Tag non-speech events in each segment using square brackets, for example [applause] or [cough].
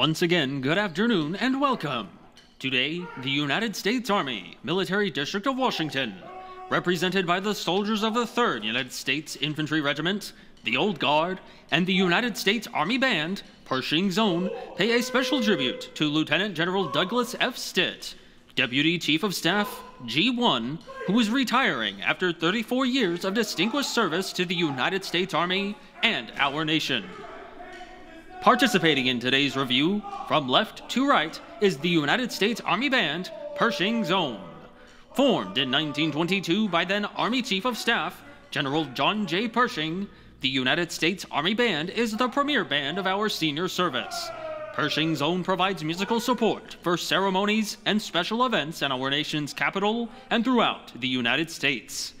Once again, good afternoon and welcome. Today, the United States Army, Military District of Washington, represented by the soldiers of the 3rd United States Infantry Regiment, the Old Guard, and the United States Army Band, Pershing's Own, pay a special tribute to Lieutenant General Douglas F. Stitt, Deputy Chief of Staff, G1, who is retiring after 34 years of distinguished service to the United States Army and our nation. Participating in today's review, from left to right, is the United States Army Band, Pershing's Own. Formed in 1922 by then Army Chief of Staff, General John J. Pershing, the United States Army Band is the premier band of our senior service. Pershing's Own provides musical support for ceremonies and special events in our nation's capital and throughout the United States.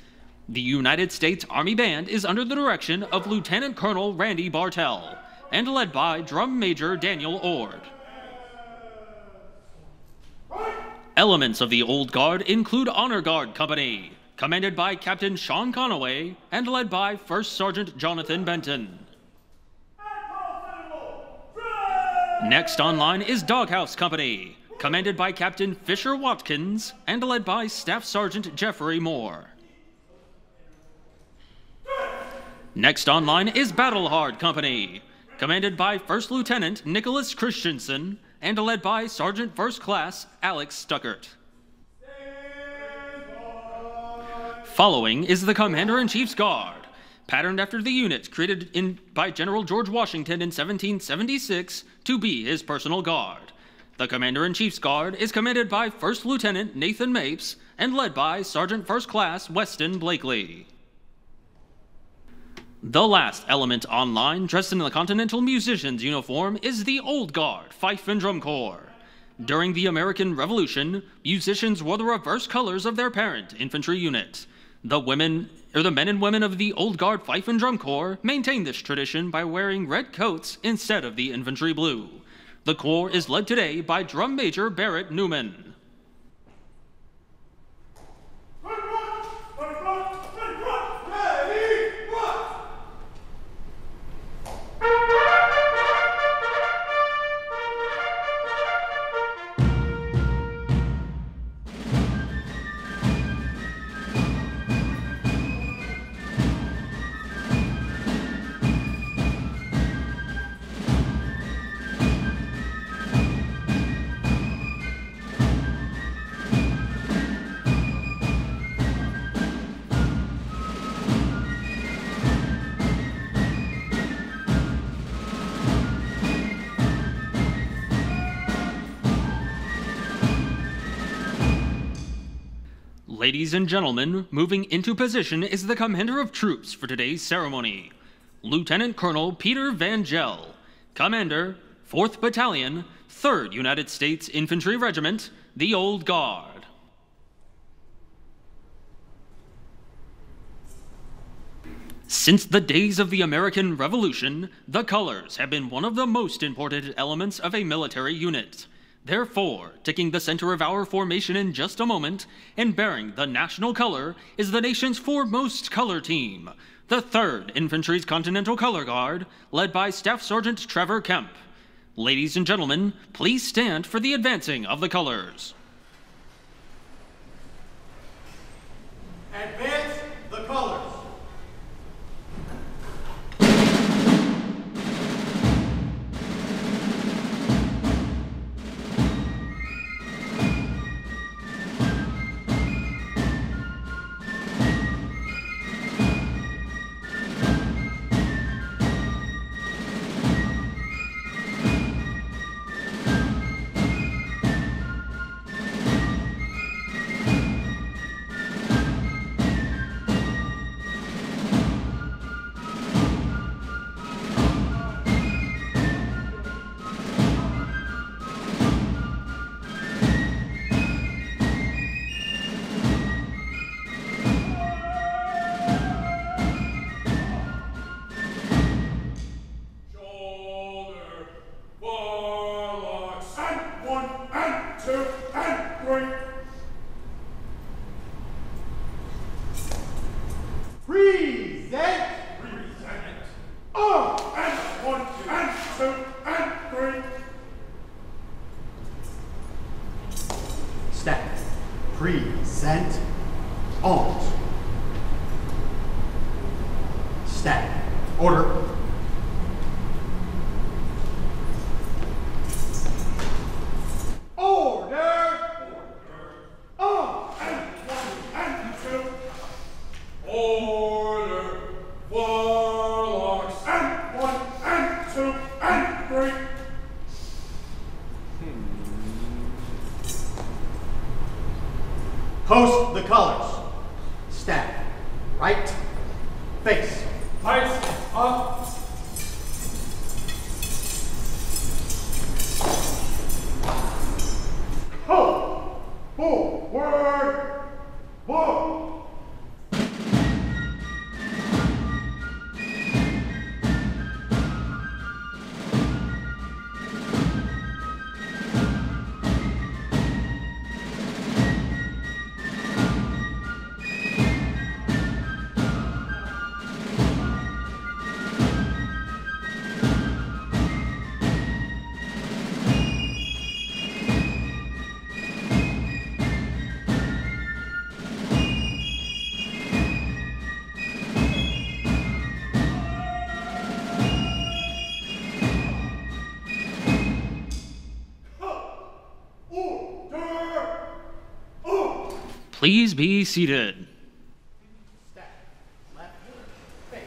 The United States Army Band is under the direction of Lieutenant Colonel Randy Bartell and led by Drum Major Daniel Ord. Elements of the Old Guard include Honor Guard Company, commanded by Captain Sean Conaway and led by First Sergeant Jonathan Benton. Next online is Doghouse Company, commanded by Captain Fisher Watkins and led by Staff Sergeant Jeffrey Moore. Next online is Battle Hard Company, commanded by First Lieutenant Nicholas Christensen and led by Sergeant First Class Alex Stuckert. Following is the Commander-in-Chief's Guard, patterned after the unit created in, by General George Washington in 1776 to be his personal guard. The Commander-in-Chief's Guard is commanded by First Lieutenant Nathan Mapes and led by Sergeant First Class Weston Blakely. The last element online dressed in the Continental Musician's uniform is the Old Guard Fife and Drum Corps. During the American Revolution, musicians wore the reverse colors of their parent infantry unit. The women or the men and women of the Old Guard Fife and Drum Corps maintain this tradition by wearing red coats instead of the infantry blue. The corps is led today by Drum Major Barrett Newman. Ladies and gentlemen, moving into position is the commander of troops for today's ceremony, Lieutenant Colonel Peter Van Gel, Commander, 4th Battalion, 3rd United States Infantry Regiment, the Old Guard. Since the days of the American Revolution, the colors have been one of the most important elements of a military unit. Therefore, taking the center of our formation in just a moment, and bearing the national color, is the nation's foremost color team, the 3rd Infantry's Continental Color Guard, led by Staff Sergeant Trevor Kemp. Ladies and gentlemen, please stand for the advancing of the colors. Advance the colors. Please be seated. Step. Left. Face.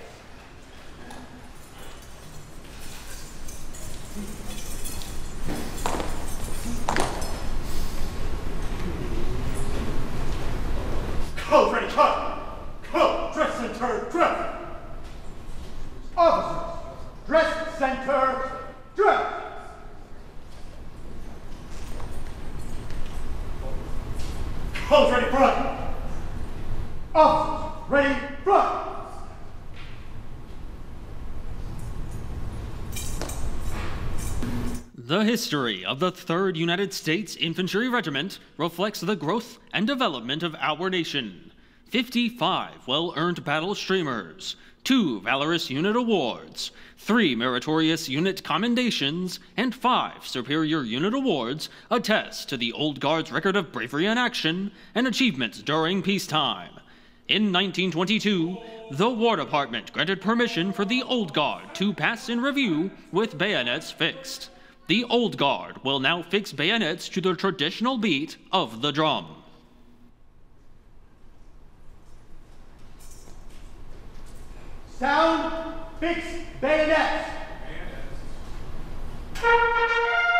Code ready, cut! Code, dress center, dress! Officers. Dress center. Dress. Code ready, front! Officers. Ready. Front. The history of the 3rd United States Infantry Regiment reflects the growth and development of our nation. 55 well earned battle streamers, 2 Valorous Unit Awards, 3 Meritorious Unit Commendations, and 5 Superior Unit Awards attest to the Old Guard's record of bravery in action and achievements during peacetime. In 1922, the War Department granted permission for the Old Guard to pass in review with bayonets fixed. The Old Guard will now fix bayonets to the traditional beat of the drum. Sound. Fix. bayonets. Shoulder,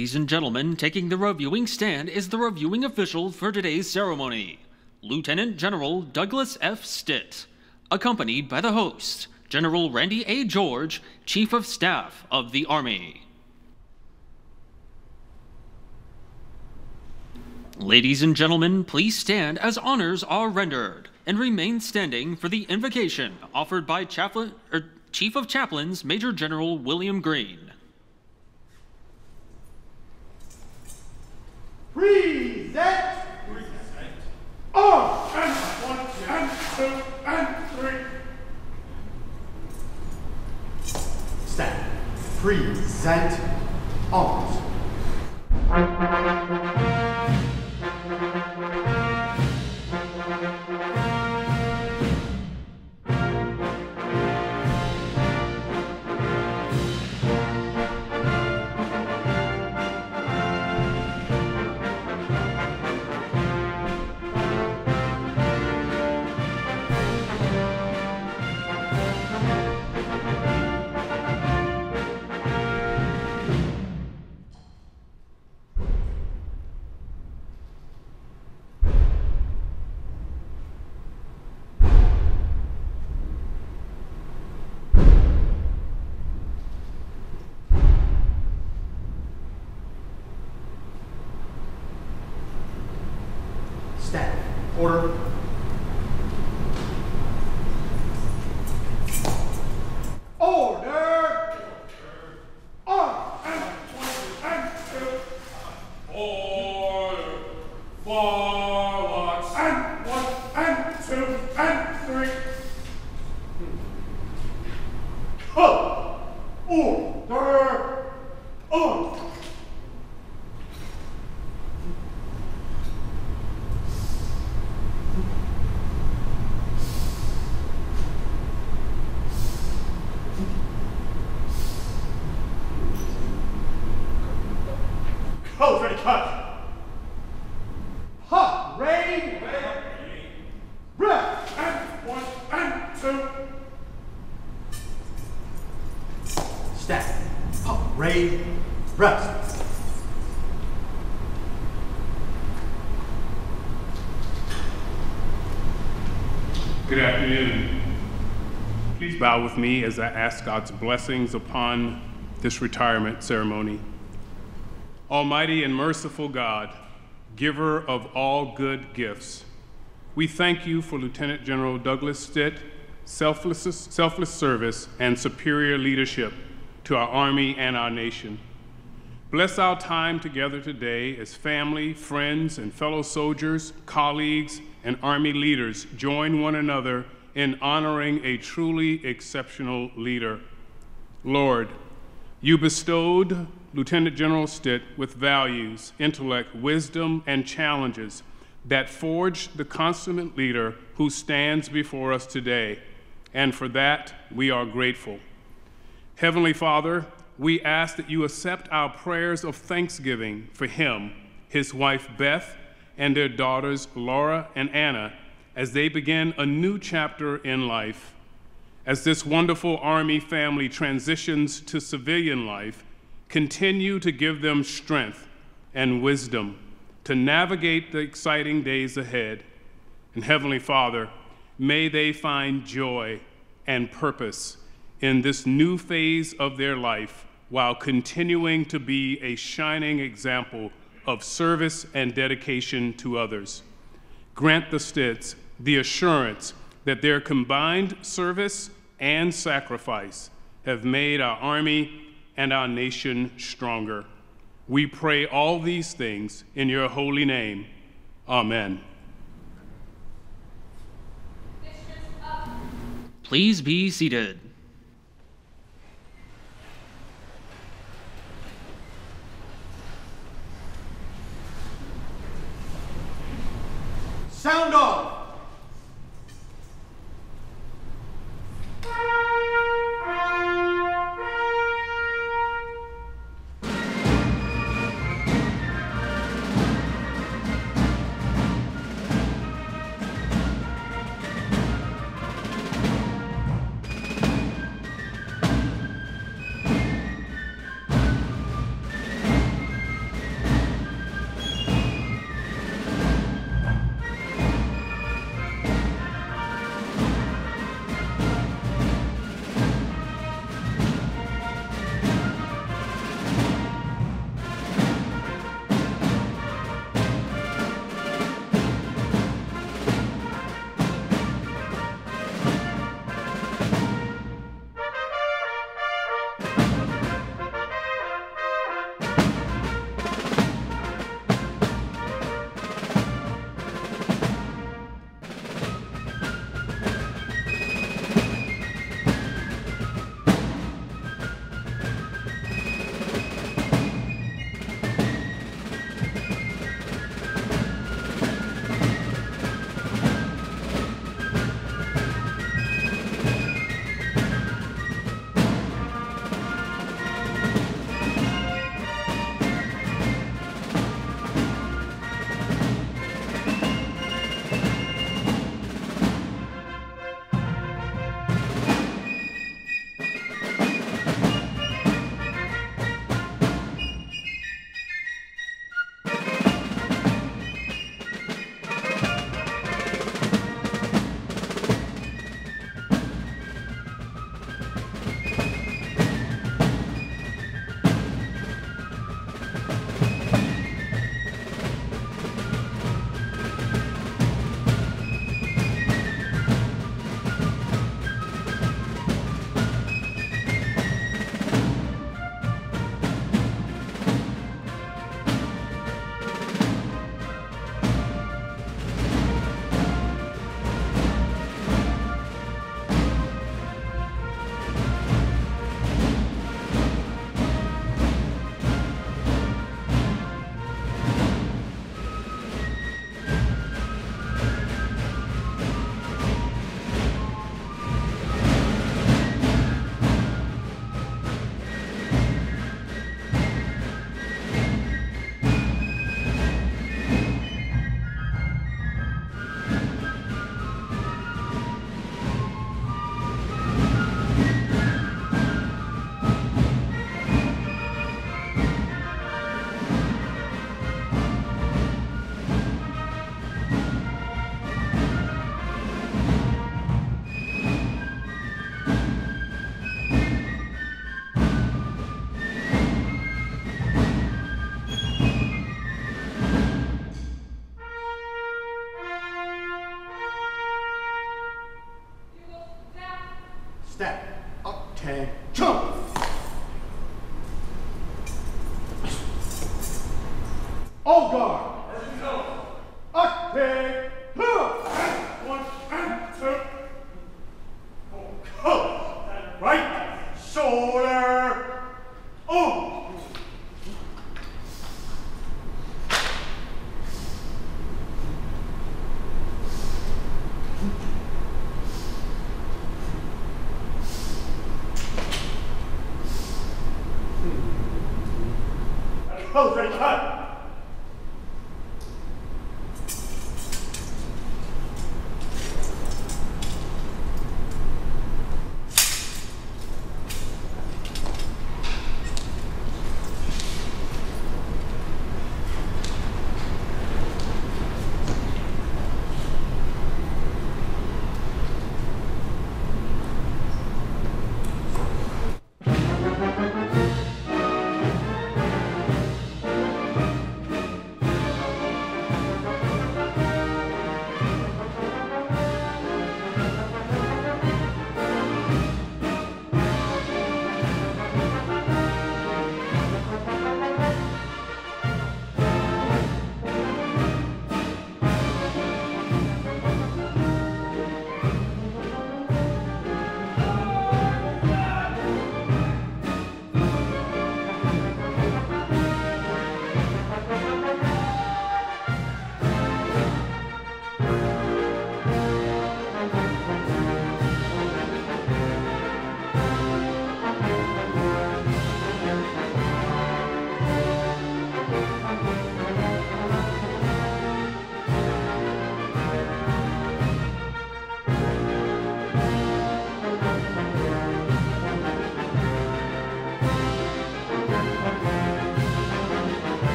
Ladies and gentlemen, taking the reviewing stand is the reviewing official for today's ceremony, Lieutenant General Douglas F. Stitt, accompanied by the host, General Randy A. George, Chief of Staff of the Army. Ladies and gentlemen, please stand as honors are rendered and remain standing for the invocation offered by Chaplain, er, Chief of Chaplains Major General William Green. Present. Arms. And one, and two, and three. Stand. Present. Arms. Bow with me as I ask God's blessings upon this retirement ceremony. Almighty and merciful God, giver of all good gifts, we thank you for Lieutenant General Douglas Stitt, selfless, selfless service and superior leadership to our Army and our nation. Bless our time together today as family, friends, and fellow soldiers, colleagues, and Army leaders join one another in honoring a truly exceptional leader. Lord, you bestowed Lieutenant General Stitt with values, intellect, wisdom, and challenges that forged the consummate leader who stands before us today. And for that, we are grateful. Heavenly Father, we ask that you accept our prayers of thanksgiving for him, his wife Beth, and their daughters Laura and Anna as they begin a new chapter in life. As this wonderful Army family transitions to civilian life, continue to give them strength and wisdom to navigate the exciting days ahead. And Heavenly Father, may they find joy and purpose in this new phase of their life while continuing to be a shining example of service and dedication to others. Grant the Stitts the assurance that their combined service and sacrifice have made our Army and our nation stronger. We pray all these things in your holy name. Amen. Please be seated. Sound off.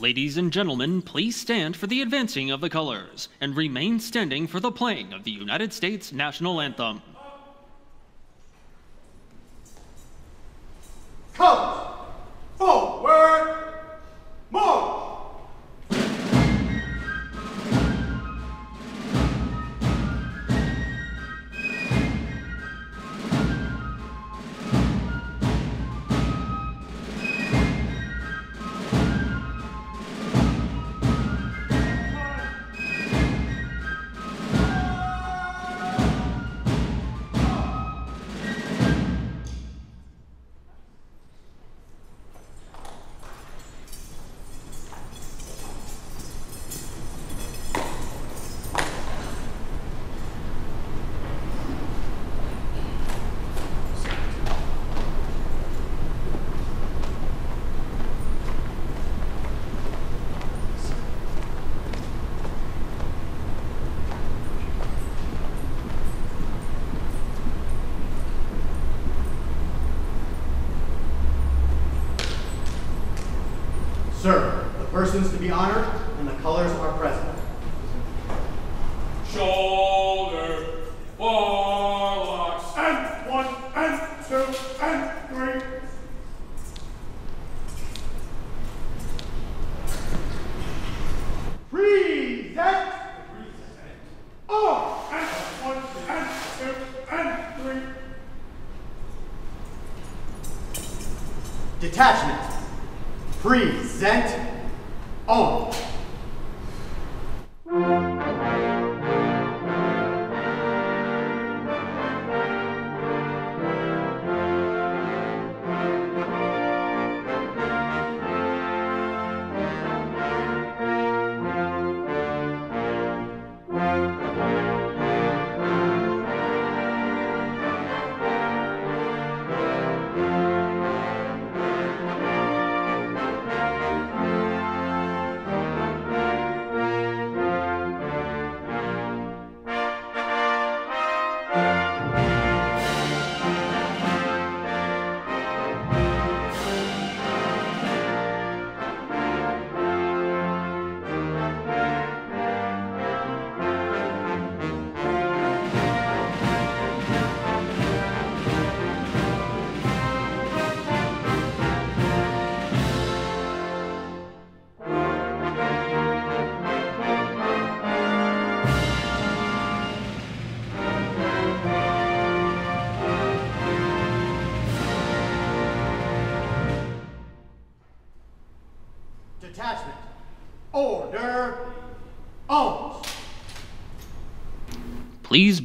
Ladies and gentlemen, please stand for the advancing of the colors and remain standing for the playing of the United States national anthem.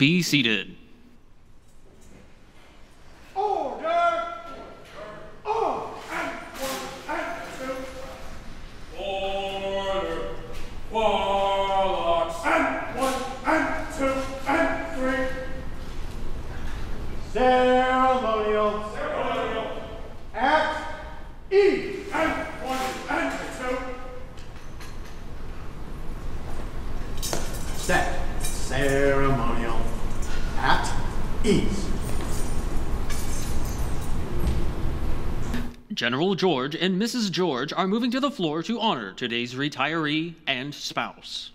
Be seated. Order! Arms! And one and two. Order! Warlocks! And one and two and three. Ceremonial. Ceremonial. At ease. And one and two. Set. Ceremonial. At ease. George and Mrs. George are moving to the floor to honor today's retiree and spouse.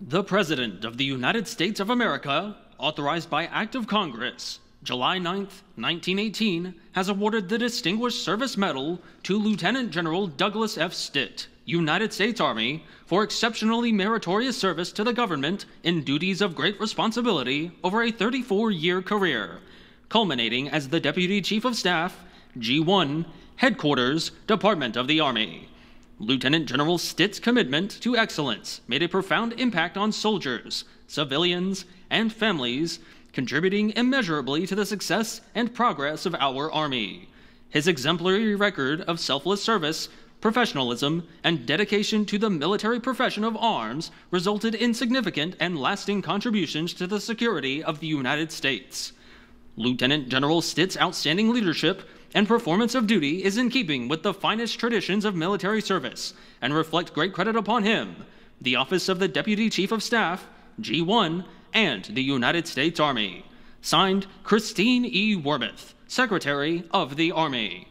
The President of the United States of America, authorized by Act of Congress, July 9, 1918, has awarded the Distinguished Service Medal to Lieutenant General Douglas F. Stitt, United States Army, for exceptionally meritorious service to the government in duties of great responsibility over a 34 year career, culminating as the Deputy Chief of Staff, G1, Headquarters, Department of the Army. Lieutenant General Stitt's commitment to excellence made a profound impact on soldiers, civilians, and families, contributing immeasurably to the success and progress of our Army. His exemplary record of selfless service, professionalism, and dedication to the military profession of arms resulted in significant and lasting contributions to the security of the United States. Lieutenant General Stitt's outstanding leadership and performance of duty is in keeping with the finest traditions of military service and reflect great credit upon him, the Office of the Deputy Chief of Staff, G1, and the United States Army. Signed, Christine E. Wormuth, Secretary of the Army.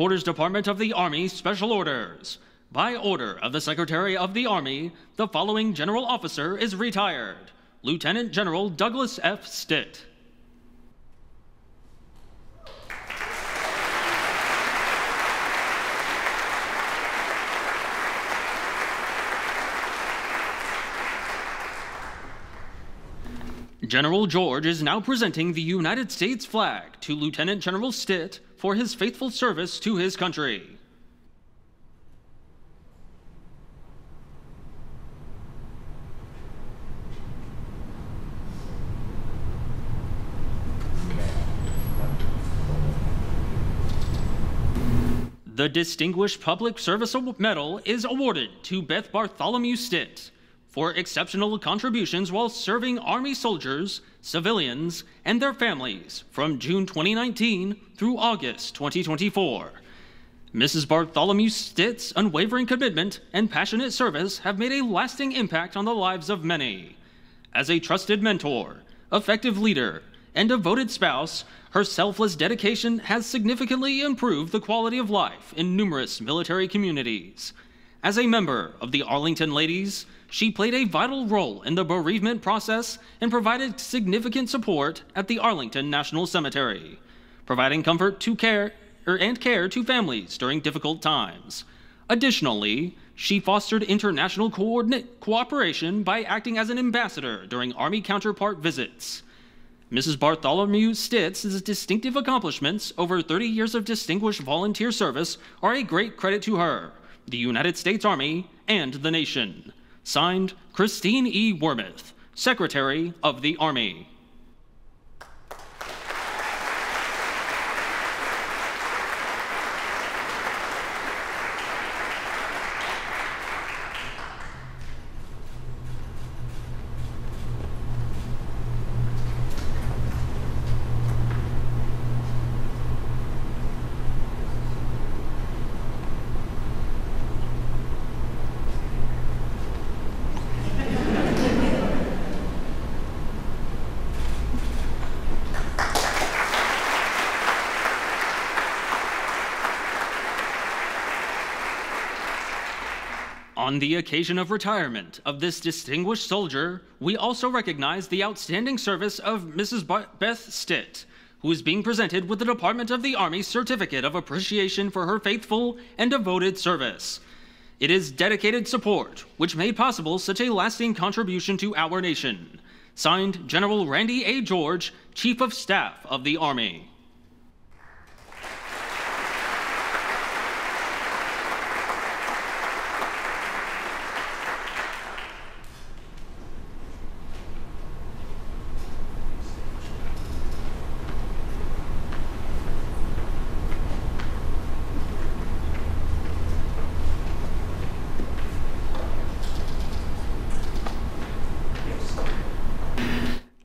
Headquarters Department of the Army Special Orders. By order of the Secretary of the Army, the following General Officer is retired Lieutenant General Douglas F. Stitt. General George is now presenting the United States flag to Lieutenant General Stitt for his faithful service to his country. The Distinguished Public Service Medal is awarded to Beth Bartholomew Stitt for exceptional contributions while serving Army soldiers, civilians, and their families from June 2019 through August 2024. Mrs. Bartholomew Stitt's unwavering commitment and passionate service have made a lasting impact on the lives of many. As a trusted mentor, effective leader, and devoted spouse, her selfless dedication has significantly improved the quality of life in numerous military communities. As a member of the Arlington Ladies, she played a vital role in the bereavement process and provided significant support at the Arlington National Cemetery, providing comfort to care er, and care to families during difficult times. Additionally, she fostered international cooperation by acting as an ambassador during Army counterpart visits. Mrs. Bartholomew Stitt's distinctive accomplishments over 30 years of distinguished volunteer service are a great credit to her, the United States Army, and the nation. Signed, Christine E. Wormuth, Secretary of the Army. On the occasion of retirement of this distinguished soldier, we also recognize the outstanding service of Mrs. Beth Stitt, who is being presented with the Department of the Army Certificate of Appreciation for her faithful and devoted service. It is dedicated support which made possible such a lasting contribution to our nation. Signed, General Randy A. George, Chief of Staff of the Army.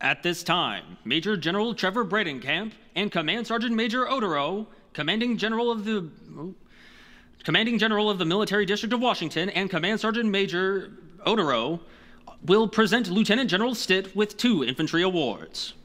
At this time, Major General Trevor Bredenkamp and Command Sergeant Major Odero, Commanding General of the oh, Commanding General of the Military District of Washington and Command Sergeant Major Odero will present Lieutenant General Stitt with two infantry awards.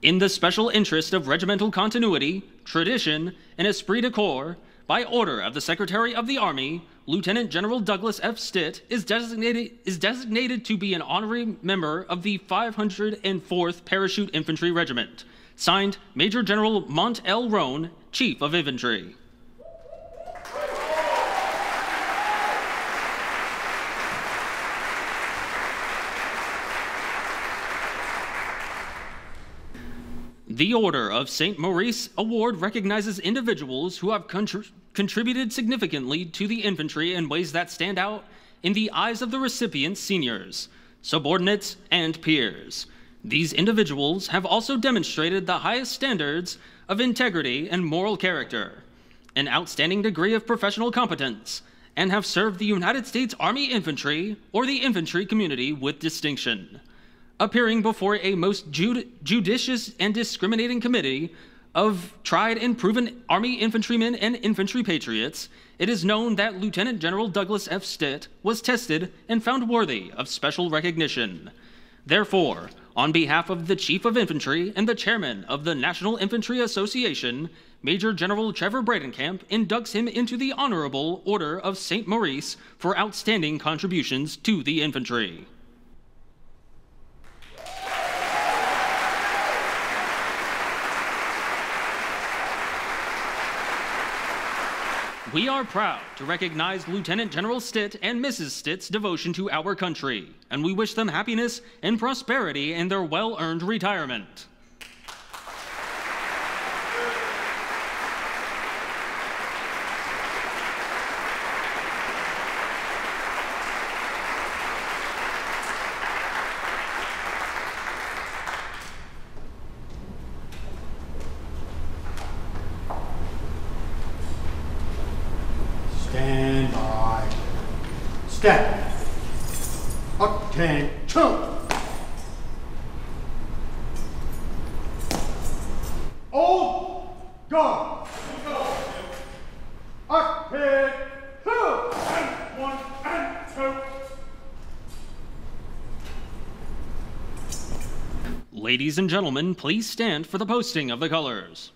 In the special interest of regimental continuity, tradition, and esprit de corps, by order of the Secretary of the Army, Lieutenant General Douglas F. Stitt is designated, is designated to be an honorary member of the 504th Parachute Infantry Regiment. Signed, Major General Mont L. Rone, Chief of Infantry. The Order of St. Maurice Award recognizes individuals who have contr- contributed significantly to the infantry in ways that stand out in the eyes of the recipient's seniors, subordinates, and peers. These individuals have also demonstrated the highest standards of integrity and moral character, an outstanding degree of professional competence, and have served the United States Army Infantry or the infantry community with distinction appearing before a most jud- judicious and discriminating committee of tried and proven Army infantrymen and infantry patriots, it is known that Lieutenant General Douglas F. Stitt was tested and found worthy of special recognition. Therefore, on behalf of the Chief of Infantry and the Chairman of the National Infantry Association, Major General Trevor Bredenkamp inducts him into the Honorable Order of St. Maurice for outstanding contributions to the infantry. We are proud to recognize Lieutenant General Stitt and Mrs. Stitt's devotion to our country, and we wish them happiness and prosperity in their well earned retirement. Stand by. Step. Attention. Old guard. Attention. And one and two. Ladies and gentlemen, please stand for the posting of the colors.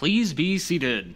Please be seated.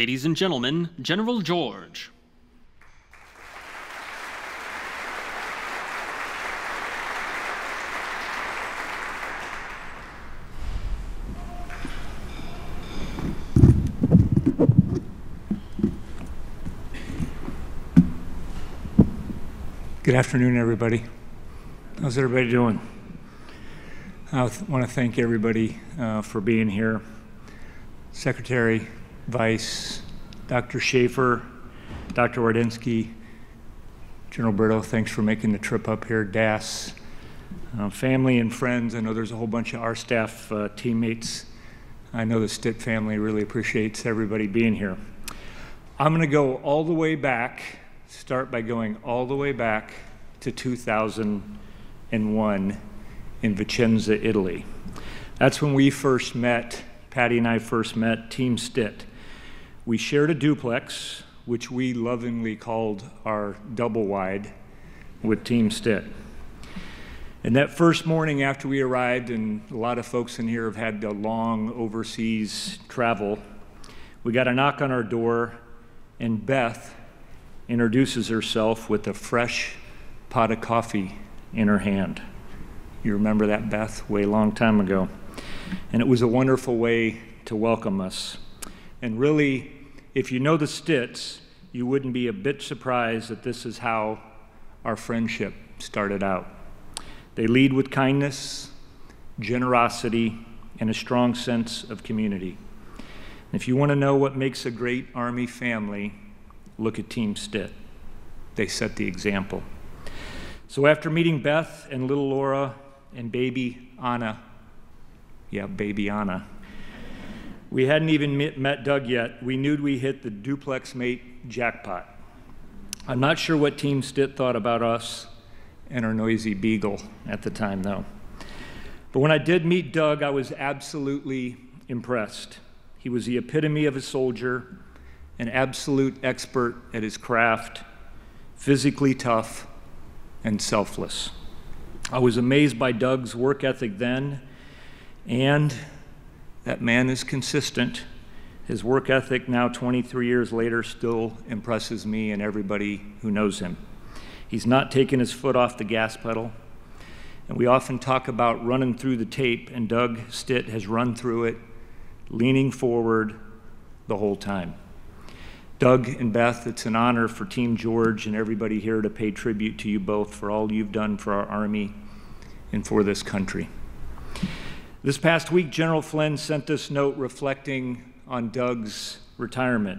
Ladies and gentlemen, General George. Good afternoon, everybody. How's everybody doing? I want to thank everybody uh, for being here. Secretary, Vice, Dr. Schaefer, Dr. Wardynski, General Brito, thanks for making the trip up here. DAS, uh, family and friends. I know there's a whole bunch of our staff uh, teammates. I know the Stitt family really appreciates everybody being here. I'm going to go all the way back start by going all the way back to 2001 in Vicenza, Italy. That's when we first met, Patty and I first met Team Stitt. We shared a duplex, which we lovingly called our double wide with Team Stitt. And that first morning after we arrived, and a lot of folks in here have had a long overseas travel, we got a knock on our door, and Beth, introduces herself with a fresh pot of coffee in her hand. You remember that, Beth, way long time ago. And it was a wonderful way to welcome us. And really, if you know the Stitts, you wouldn't be a bit surprised that this is how our friendship started out. They lead with kindness, generosity, and a strong sense of community. And if you want to know what makes a great Army family, Look at Team Stitt. They set the example. So after meeting Beth and little Laura and baby Anna, yeah, baby Anna, we hadn't even met Doug yet. We knew we hit the duplex mate jackpot. I'm not sure what Team Stitt thought about us and our noisy beagle at the time, though. But when I did meet Doug, I was absolutely impressed. He was the epitome of a soldier an absolute expert at his craft, physically tough, and selfless. I was amazed by Doug's work ethic then, and that man is consistent. His work ethic, now 23 years later, still impresses me and everybody who knows him. He's not taken his foot off the gas pedal. And we often talk about running through the tape, and Doug Stitt has run through it, leaning forward the whole time. Doug and Beth, it's an honor for Team George and everybody here to pay tribute to you both for all you've done for our Army and for this country. This past week, General Flynn sent this note reflecting on Doug's retirement.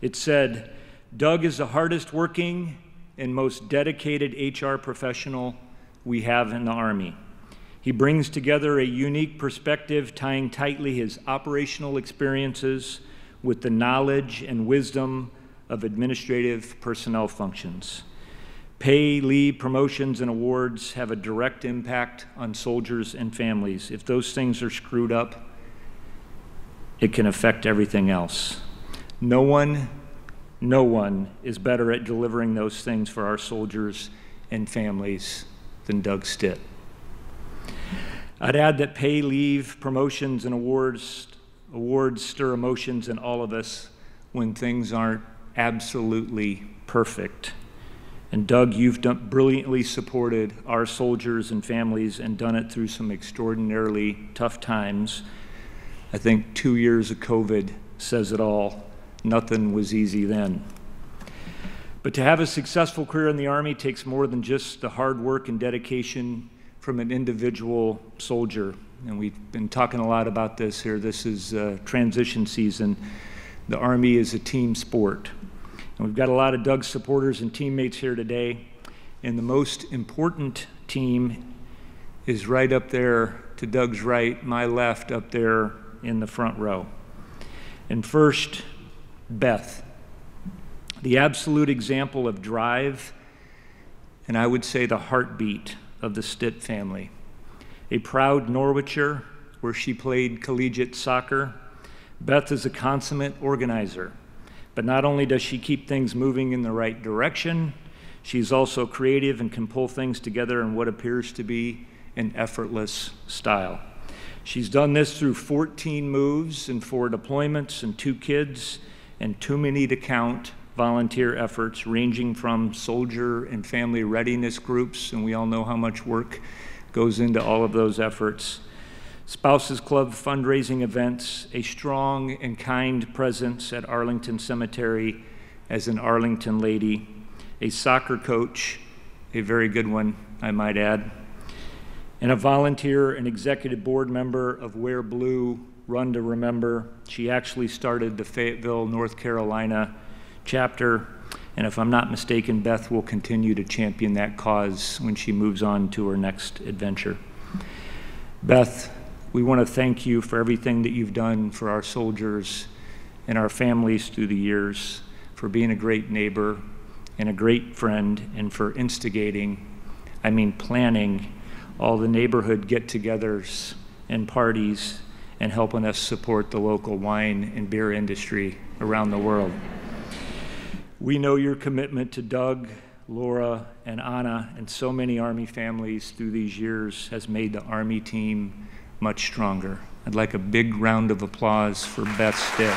It said, Doug is the hardest working and most dedicated HR professional we have in the Army. He brings together a unique perspective, tying tightly his operational experiences with the knowledge and wisdom of administrative personnel functions. Pay, leave, promotions, and awards have a direct impact on soldiers and families. If those things are screwed up, it can affect everything else. No one, no one is better at delivering those things for our soldiers and families than Doug Stitt. I'd add that pay, leave, promotions, and awards Awards stir emotions in all of us when things aren't absolutely perfect. And Doug, you've done, brilliantly supported our soldiers and families and done it through some extraordinarily tough times. I think two years of COVID says it all. Nothing was easy then. But to have a successful career in the Army takes more than just the hard work and dedication from an individual soldier and we've been talking a lot about this here. This is uh, transition season. The Army is a team sport. And we've got a lot of Doug's supporters and teammates here today. And the most important team is right up there to Doug's right, my left, up there in the front row. And first, Beth, the absolute example of drive, and I would say the heartbeat of the Stitt family a proud Norwicher where she played collegiate soccer. Beth is a consummate organizer, but not only does she keep things moving in the right direction, she's also creative and can pull things together in what appears to be an effortless style. She's done this through 14 moves and four deployments and two kids, and too many to count volunteer efforts ranging from soldier and family readiness groups, and we all know how much work goes into all of those efforts. Spouses Club fundraising events, a strong and kind presence at Arlington Cemetery as an Arlington lady, a soccer coach, a very good one, I might add, and a volunteer and executive board member of Wear Blue, Run to Remember. She actually started the Fayetteville, North Carolina chapter. And if I'm not mistaken, Beth will continue to champion that cause when she moves on to her next adventure. Beth, we want to thank you for everything that you've done for our soldiers and our families through the years, for being a great neighbor and a great friend, and for instigating, I mean, planning all the neighborhood get togethers and parties and helping us support the local wine and beer industry around the world. We know your commitment to Doug, Laura, and Anna, and so many Army families through these years has made the Army team much stronger. I'd like a big round of applause for Beth Stitt.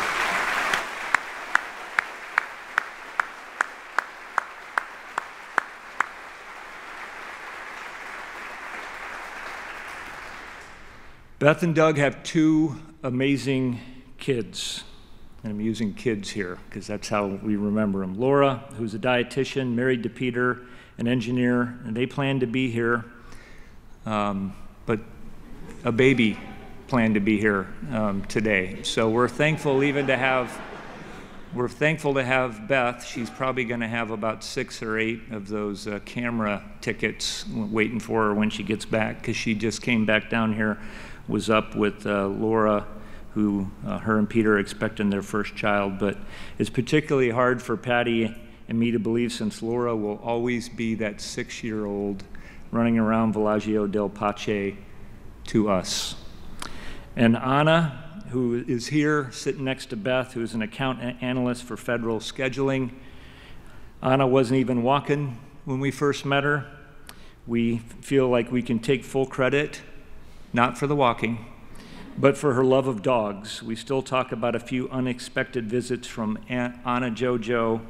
Beth and Doug have two amazing kids and I'm using kids here because that's how we remember them. Laura, who's a dietitian, married to Peter, an engineer, and they plan to be here. Um, but a baby planned to be here um, today. So we're thankful even to have. We're thankful to have Beth. She's probably going to have about six or eight of those uh, camera tickets waiting for her when she gets back because she just came back down here, was up with uh, Laura who uh, her and Peter are expecting their first child. But it's particularly hard for Patty and me to believe since Laura will always be that six year old running around Villaggio del Pace to us. And Anna, who is here sitting next to Beth, who is an account analyst for federal scheduling. Anna wasn't even walking when we first met her. We feel like we can take full credit, not for the walking, but for her love of dogs. We still talk about a few unexpected visits from Aunt Anna JoJo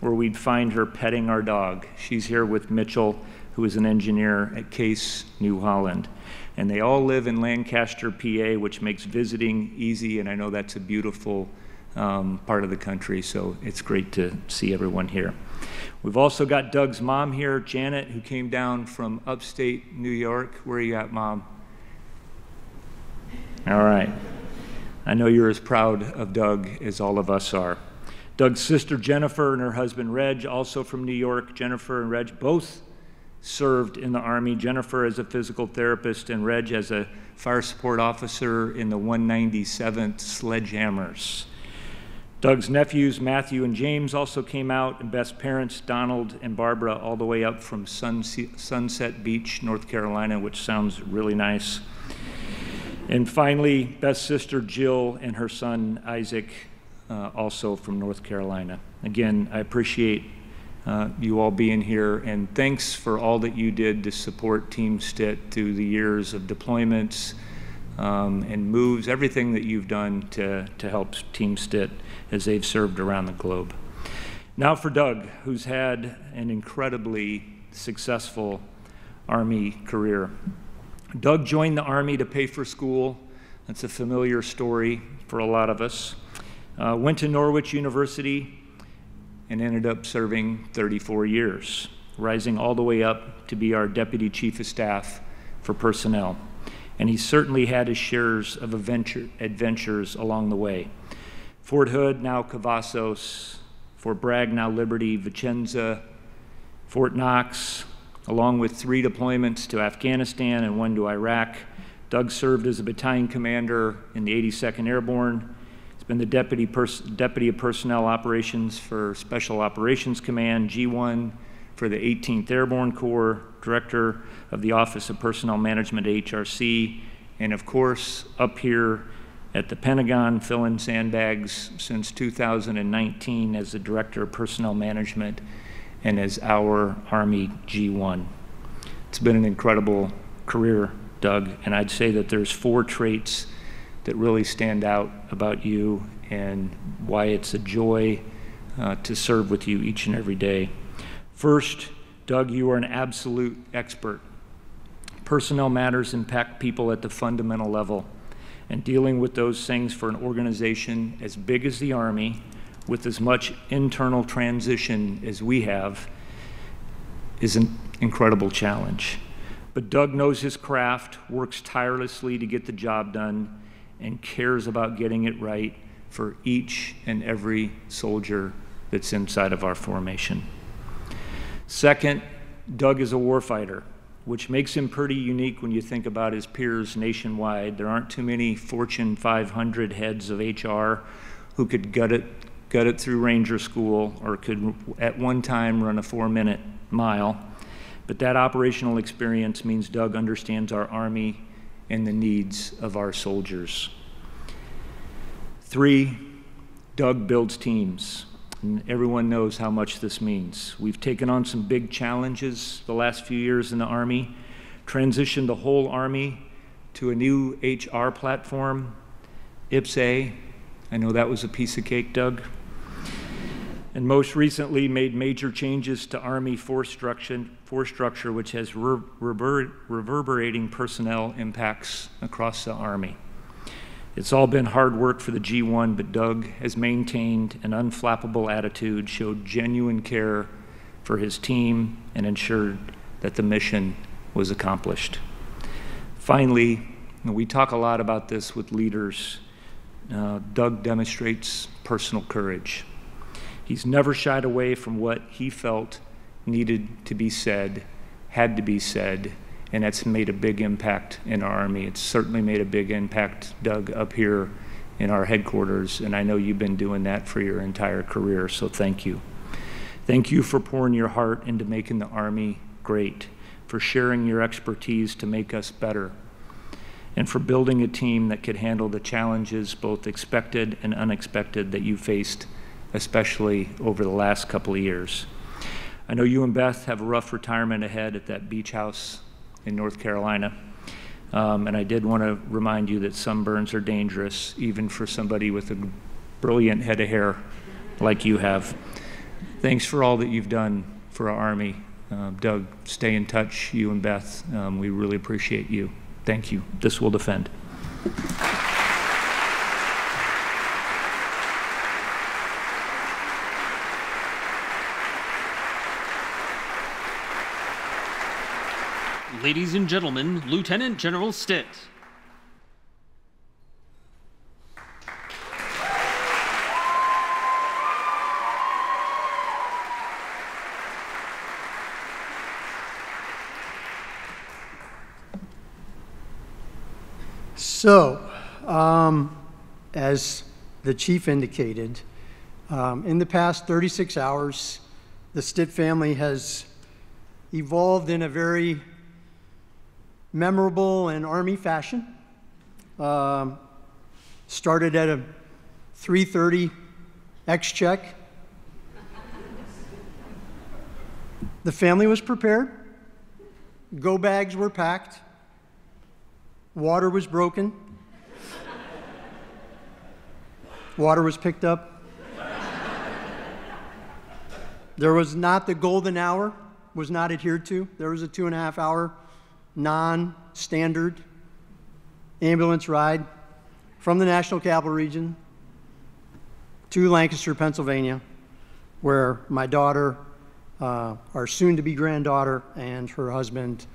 where we'd find her petting our dog. She's here with Mitchell, who is an engineer at Case, New Holland. And they all live in Lancaster, PA, which makes visiting easy, and I know that's a beautiful um, part of the country, so it's great to see everyone here. We've also got Doug's mom here, Janet, who came down from upstate New York. Where are you at, Mom? All right. I know you're as proud of Doug as all of us are. Doug's sister Jennifer and her husband Reg, also from New York. Jennifer and Reg both served in the Army. Jennifer as a physical therapist, and Reg as a fire support officer in the 197th Sledgehammers. Doug's nephews, Matthew and James, also came out, and Beth's parents, Donald and Barbara, all the way up from Sunset Beach, North Carolina, which sounds really nice. And finally, Beth's sister Jill and her son Isaac, uh, also from North Carolina. Again, I appreciate uh, you all being here, and thanks for all that you did to support Team Stitt through the years of deployments um, and moves, everything that you've done to, to help Team Stitt as they've served around the globe. Now for Doug, who's had an incredibly successful Army career. Doug joined the Army to pay for school. That's a familiar story for a lot of us. Uh, went to Norwich University and ended up serving 34 years, rising all the way up to be our Deputy Chief of Staff for Personnel. And he certainly had his shares of adventure, adventures along the way. Fort Hood, now Cavazos, Fort Bragg, now Liberty, Vicenza, Fort Knox, along with three deployments to Afghanistan and one to Iraq. Doug served as a battalion commander in the 82nd Airborne. He's been the deputy, pers- deputy of personnel operations for Special Operations Command, G1 for the 18th Airborne Corps, director of the Office of Personnel Management, HRC, and of course, up here at the Pentagon, filling sandbags since 2019 as the director of personnel management and as our Army G1. It's been an incredible career, Doug, and I'd say that there's four traits that really stand out about you and why it's a joy uh, to serve with you each and every day. First, Doug, you are an absolute expert. Personnel matters impact people at the fundamental level, and dealing with those things for an organization as big as the Army, with as much internal transition as we have, is an incredible challenge. But Doug knows his craft, works tirelessly to get the job done, and cares about getting it right for each and every soldier that's inside of our formation. Second, Doug is a warfighter, which makes him pretty unique when you think about his peers nationwide. There aren't too many Fortune 500 heads of HR who could gut it, gut it through Ranger School or could at one time run a four minute mile. But that operational experience means Doug understands our Army and the needs of our soldiers. Three, Doug builds teams. And everyone knows how much this means. We've taken on some big challenges the last few years in the Army, transitioned the whole Army to a new HR platform, IPPS-A. I know that was a piece of cake, Doug and most recently made major changes to Army force structure, force structure which has rever reverberating personnel impacts across the Army. It's all been hard work for the G1, but Doug has maintained an unflappable attitude, showed genuine care for his team, and ensured that the mission was accomplished. Finally, we talk a lot about this with leaders. Uh, Doug demonstrates personal courage. He's never shied away from what he felt needed to be said, had to be said, and that's made a big impact in our Army. It's certainly made a big impact, Doug, up here in our headquarters, and I know you've been doing that for your entire career, so thank you. Thank you for pouring your heart into making the Army great, for sharing your expertise to make us better, and for building a team that could handle the challenges, both expected and unexpected, that you faced especially over the last couple of years. I know you and Beth have a rough retirement ahead at that beach house in North Carolina. Um, and I did want to remind you that sunburns are dangerous, even for somebody with a brilliant head of hair like you have. Thanks for all that you've done for our Army. Uh, Doug, stay in touch, you and Beth. Um, we really appreciate you. Thank you. This we'll defend. Ladies and gentlemen, Lieutenant General Stitt. So, um, as the chief indicated, um, in the past 36 hours, the Stitt family has evolved in a very memorable and Army fashion. Um, started at a 330 X check. the family was prepared. Go bags were packed. Water was broken. Water was picked up. There was not the golden hour, was not adhered to. There was a two and a half hour non standard ambulance ride from the National Capital Region to Lancaster, Pennsylvania, where my daughter, uh, our soon to be granddaughter, and her husband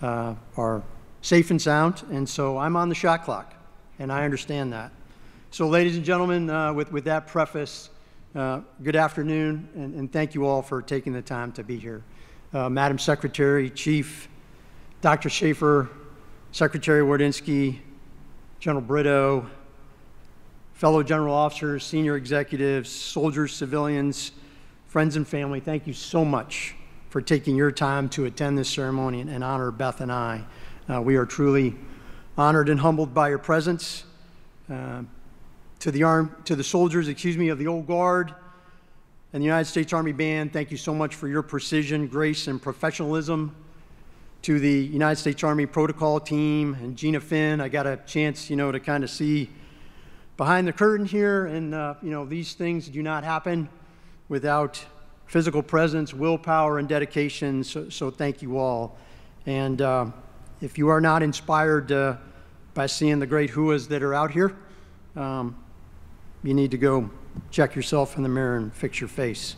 uh, are safe and sound. And so I'm on the shot clock, and I understand that. So, ladies and gentlemen, uh, with, with that preface, uh, good afternoon, and, and, thank you all for taking the time to be here. Uh, Madam Secretary, Chief, Dr. Schaefer, Secretary Wardynski, General Brito, fellow general officers, senior executives, soldiers, civilians, friends and family, thank you so much for taking your time to attend this ceremony and, honor Beth and I. Uh, we are truly honored and humbled by your presence. Uh, to the arm, to the soldiers, excuse me, of the Old Guard and the United States Army Band, thank you so much for your precision, grace, and professionalism to the United States Army protocol team and Gina Finn. I got a chance, you know, to kind of see behind the curtain here, and uh, you know these things do not happen without physical presence, willpower, and dedication. So, so thank you all. And uh, if you are not inspired uh, by seeing the great whoas that are out here, um, you need to go check yourself in the mirror and fix your face.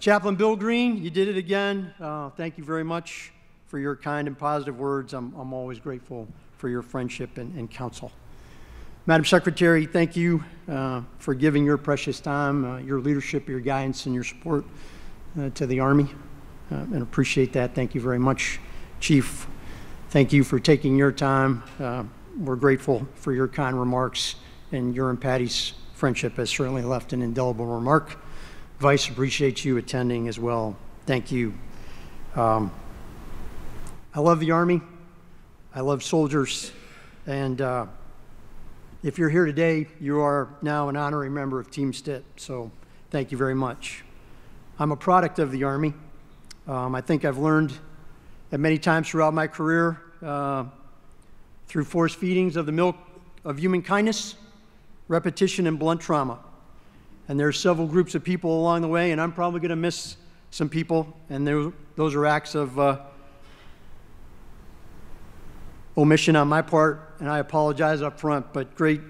Chaplain Bill Green, you did it again. Uh, thank you very much for your kind and positive words. I'm, I'm always grateful for your friendship and, and counsel. Madam Secretary, thank you uh, for giving your precious time, uh, your leadership, your guidance, and your support uh, to the Army, uh, and appreciate that. Thank you very much. Chief, thank you for taking your time. Uh, we're grateful for your kind remarks, and your and Patty's friendship has certainly left an indelible remark. Vice, appreciate you attending as well. Thank you. Um, I love the Army. I love soldiers. And uh, if you're here today, you are now an honorary member of Team Stitt. So thank you very much. I'm a product of the Army. Um, I think I've learned at many times throughout my career uh, through force feedings of the milk of human kindness, repetition, and blunt trauma. And there are several groups of people along the way, and I'm probably going to miss some people, and those are acts of uh, omission on my part, and I apologize up front, but great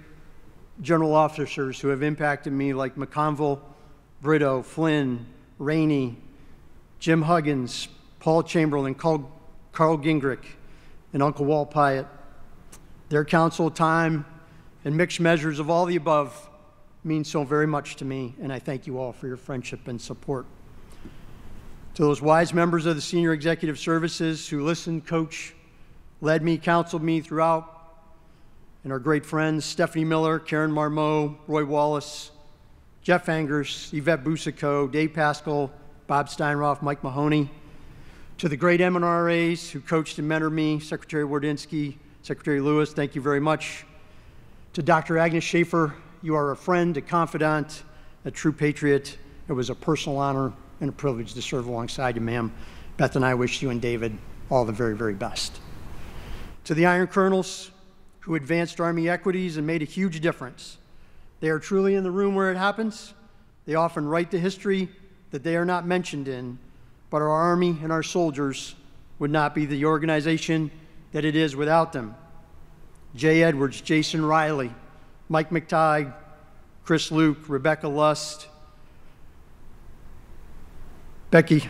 general officers who have impacted me, like McConville, Brito, Flynn, Rainey, Jim Huggins, Paul Chamberlain, Carl, Carl Gingrich, and Uncle Walt Piatt. Their counsel, time, and mixed measures of all the above means so very much to me, and I thank you all for your friendship and support. To those wise members of the senior executive services who listened, coached, led me, counseled me throughout, and our great friends Stephanie Miller, Karen Marmot, Roy Wallace, Jeff Angers, Yvette Busico, Dave Pascal, Bob Steinroff, Mike Mahoney, to the great MNRAs who coached and mentored me, Secretary Wardynski, Secretary Lewis, thank you very much. To Dr. Agnes Schaefer, you are a friend, a confidant, a true patriot. It was a personal honor and a privilege to serve alongside you, ma'am. Beth and I wish you and David all the very, very best. To the Iron Colonels who advanced Army equities and made a huge difference. They are truly in the room where it happens. They often write the history that they are not mentioned in, but our Army and our soldiers would not be the organization that it is without them. Jay Edwards, Jason Riley, Mike McTighe, Chris Luke, Rebecca Lust, Becky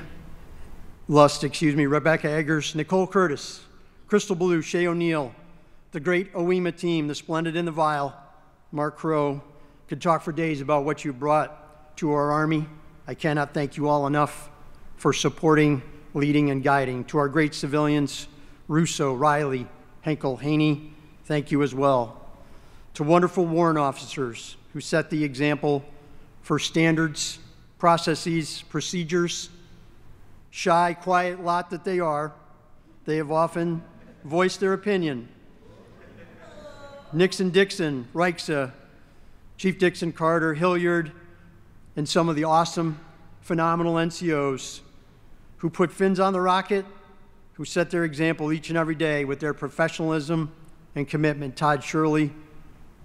Lust, excuse me, Rebecca Eggers, Nicole Curtis, Crystal Blue, Shay O'Neill, the great OEMA team, the splendid in the vile, Mark Crow, could talk for days about what you brought to our Army. I cannot thank you all enough for supporting, leading, and guiding. To our great civilians, Russo, Riley, Henkel, Haney, thank you as well to wonderful warrant officers who set the example for standards, processes, procedures. Shy, quiet lot that they are, they have often voiced their opinion. Nixon Dixon, Reichsa, Chief Dixon Carter, Hilliard, and some of the awesome, phenomenal NCOs who put fins on the rocket, who set their example each and every day with their professionalism and commitment. Todd Shirley,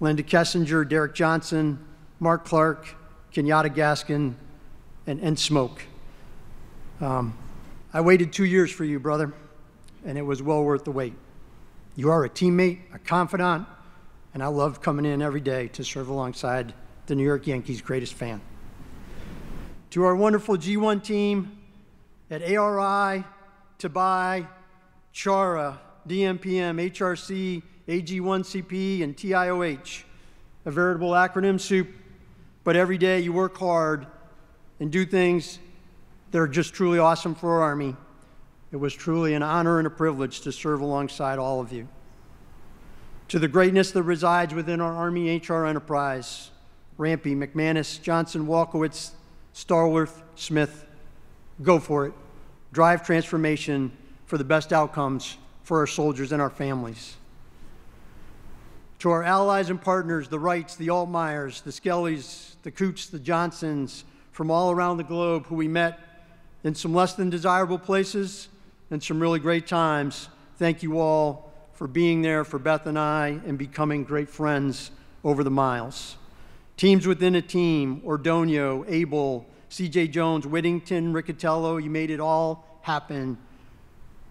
Linda Kessinger, Derek Johnson, Mark Clark, Kenyatta Gaskin, and, and Smoke. Um, I waited two years for you, brother, and it was well worth the wait. You are a teammate, a confidant, and I love coming in every day to serve alongside the New York Yankees' greatest fan. To our wonderful G1 team at ARI, Tabai, Chara, DMPM, HRC, AG1CP, and TIOH, a veritable acronym soup, but every day you work hard and do things that are just truly awesome for our Army. It was truly an honor and a privilege to serve alongside all of you. To the greatness that resides within our Army HR enterprise, Rampy, McManus, Johnson, Walkowitz, Starworth, Smith, go for it. Drive transformation for the best outcomes for our soldiers and our families to our allies and partners, the Wrights, the Altmaiers, the Skellys, the Coots, the Johnsons, from all around the globe who we met in some less than desirable places and some really great times. Thank you all for being there for Beth and I and becoming great friends over the miles. Teams within a team, Ordonio, Abel, CJ Jones, Whittington, Riccatello, you made it all happen.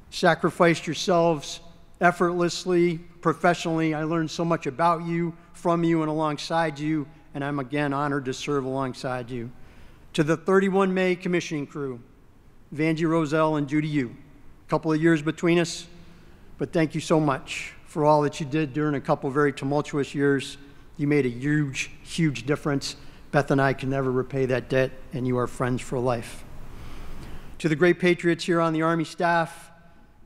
Sacrificed yourselves effortlessly, professionally. I learned so much about you, from you, and alongside you, and I'm again honored to serve alongside you. To the 31 May commissioning crew, Vanjie Roselle and Judy Yu, a couple of years between us, but thank you so much for all that you did during a couple very tumultuous years. You made a huge, huge difference. Beth and I can never repay that debt, and you are friends for life. To the great patriots here on the Army staff,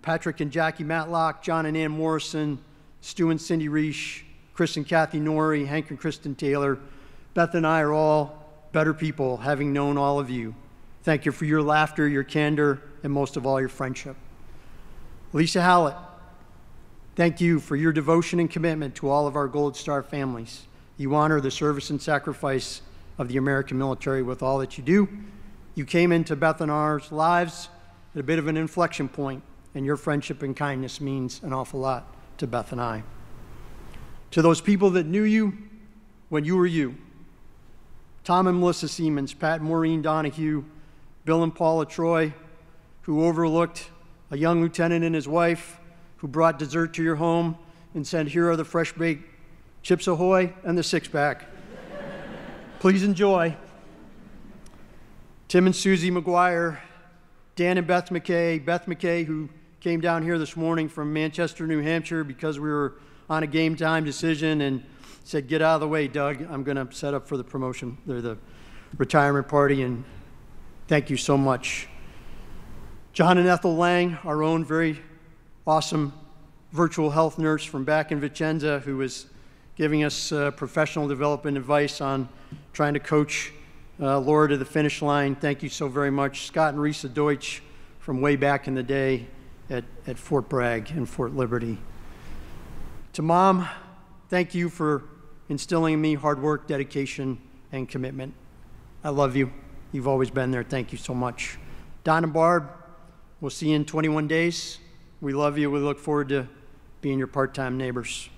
Patrick and Jackie Matlock, John and Ann Morrison, Stu and Cindy Reich, Chris and Kathy Norrie, Hank and Kristen Taylor, Beth and I are all better people having known all of you. Thank you for your laughter, your candor, and most of all, your friendship. Lisa Hallett, thank you for your devotion and commitment to all of our Gold Star families. You honor the service and sacrifice of the American military with all that you do. You came into Beth and ours lives at a bit of an inflection point, and your friendship and kindness means an awful lot to Beth and I. To those people that knew you when you were you, Tom and Melissa Siemens, Pat Maureen Donahue, Bill and Paula Troy, who overlooked a young lieutenant and his wife, who brought dessert to your home and said, Here are the fresh baked chips ahoy and the six pack. [laughs] Please enjoy. Tim and Susie McGuire, Dan and Beth McKay, Beth McKay, who came down here this morning from Manchester, New Hampshire, because we were on a game time decision and said, Get out of the way, Doug. I'm going to set up for the promotion, or the retirement party, and thank you so much. John and Ethel Lang, our own very awesome virtual health nurse from back in Vicenza, who was giving us uh, professional development advice on trying to coach uh, Laura to the finish line. Thank you so very much. Scott and Risa Deutsch from way back in the day at, at Fort Bragg and Fort Liberty. To mom, thank you for instilling in me hard work, dedication, and commitment. I love you. You've always been there. Thank you so much. Don and Barb, we'll see you in 21 days. We love you. We look forward to being your part time neighbors.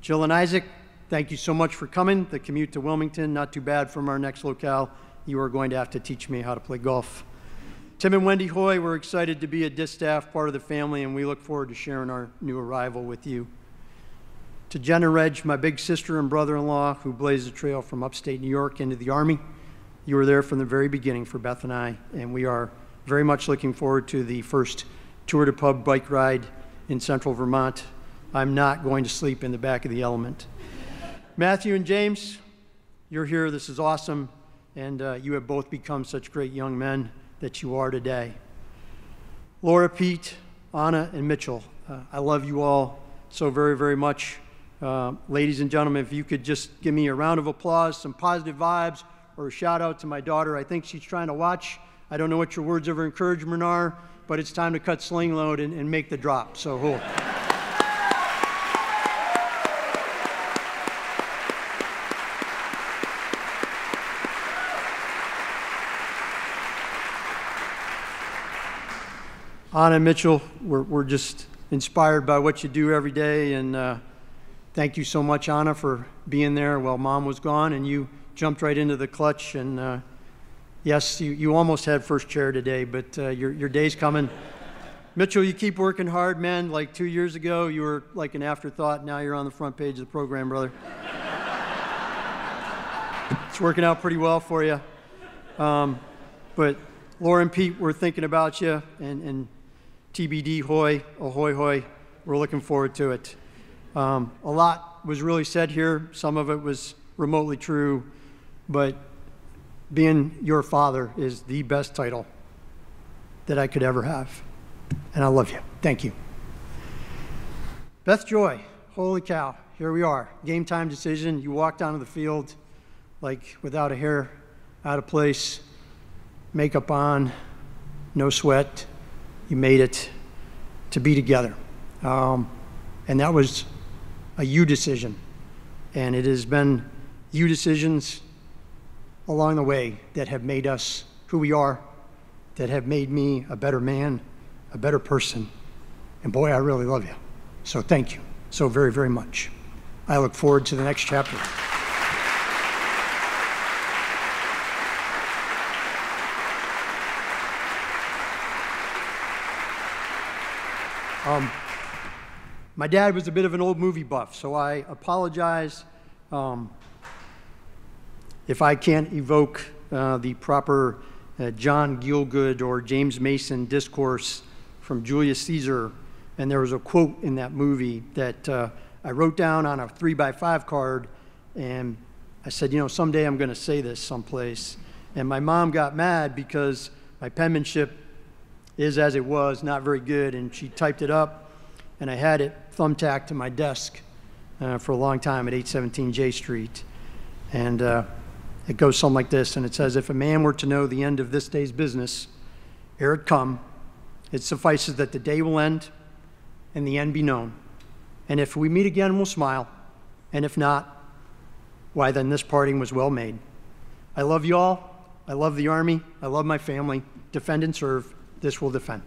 Jill and Isaac, thank you so much for coming. The commute to Wilmington, not too bad from our next locale. You are going to have to teach me how to play golf. Tim and Wendy Hoy, we're excited to be a distaff part of the family, and we look forward to sharing our new arrival with you. To Jenna Reg, my big sister and brother in law, who blazed the trail from upstate New York into the Army. You were there from the very beginning for Beth and I, and we are very much looking forward to the first tour to pub bike ride in central Vermont. I'm not going to sleep in the back of the element. Matthew and James, you're here. This is awesome. And uh, you have both become such great young men that you are today. Laura, Pete, Anna, and Mitchell, uh, I love you all so very, very much. Uh, ladies and gentlemen, if you could just give me a round of applause, some positive vibes, or a shout out to my daughter. I think she's trying to watch. I don't know what your words of encouragement are, but it's time to cut sling load and, and make the drop. So, hold. Anna Mitchell, we're, we're just inspired by what you do every day. And uh, thank you so much, Anna, for being there while mom was gone. And you jumped right into the clutch. And uh, yes, you, you almost had first chair today, but uh, your, your day's coming. [laughs] Mitchell, you keep working hard, man. Like two years ago, you were like an afterthought. Now you're on the front page of the program, brother. [laughs] it's working out pretty well for you. Um, but Laura and Pete, we're thinking about you, and, and TBD hoy, ahoy hoy. We're looking forward to it. Um, a lot was really said here. Some of it was remotely true, but being your father is the best title that I could ever have. And I love you. Thank you. Beth Joy, holy cow, here we are. Game time decision. You walked onto the field like without a hair out of place, makeup on, no sweat. You made it to be together. Um, and that was a you decision. And it has been you decisions along the way that have made us who we are, that have made me a better man, a better person. And boy, I really love you. So thank you so very, very much. I look forward to the next chapter. Um, my dad was a bit of an old movie buff, so I apologize um, if I can't evoke uh, the proper uh, John Gielgud or James Mason discourse from Julius Caesar. And there was a quote in that movie that uh, I wrote down on a three by five card, and I said, you know, someday I'm going to say this someplace. And my mom got mad because my penmanship is as it was, not very good, and she typed it up, and I had it thumbtacked to my desk uh, for a long time at 817 J Street. And uh, it goes something like this, and it says, If a man were to know the end of this day's business, ere it come, it suffices that the day will end and the end be known. And if we meet again, we'll smile, and if not, why then this parting was well made. I love you all. I love the Army. I love my family. Defend and serve. This we'll defend.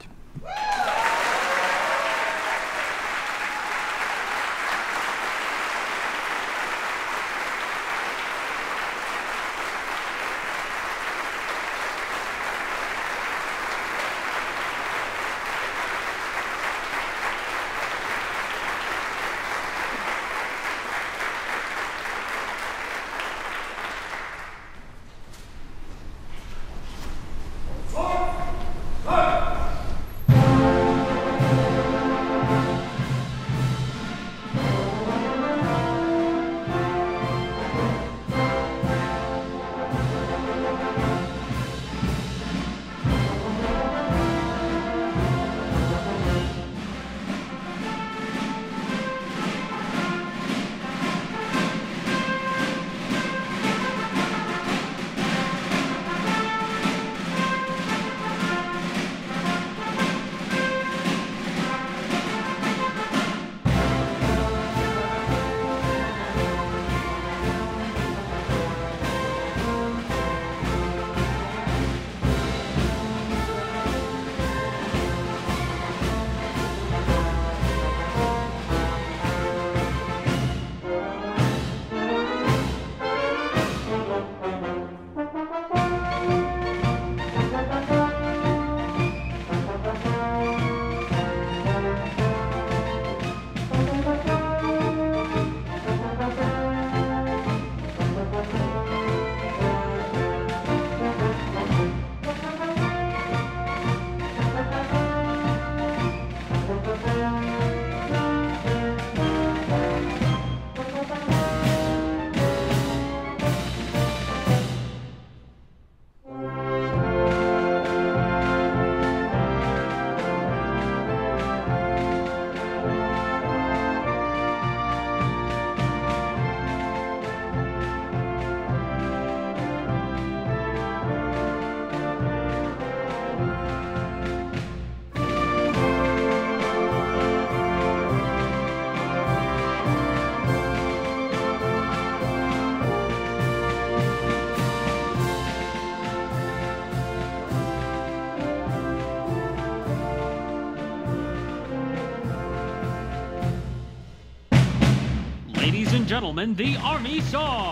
And gentlemen, the Army Song.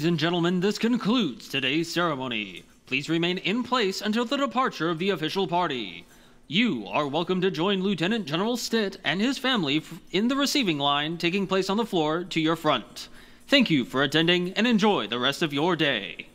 Ladies and gentlemen, this concludes today's ceremony. Please remain in place until the departure of the official party. You are welcome to join Lieutenant General Stitt and his family in the receiving line taking place on the floor to your front. Thank you for attending and enjoy the rest of your day.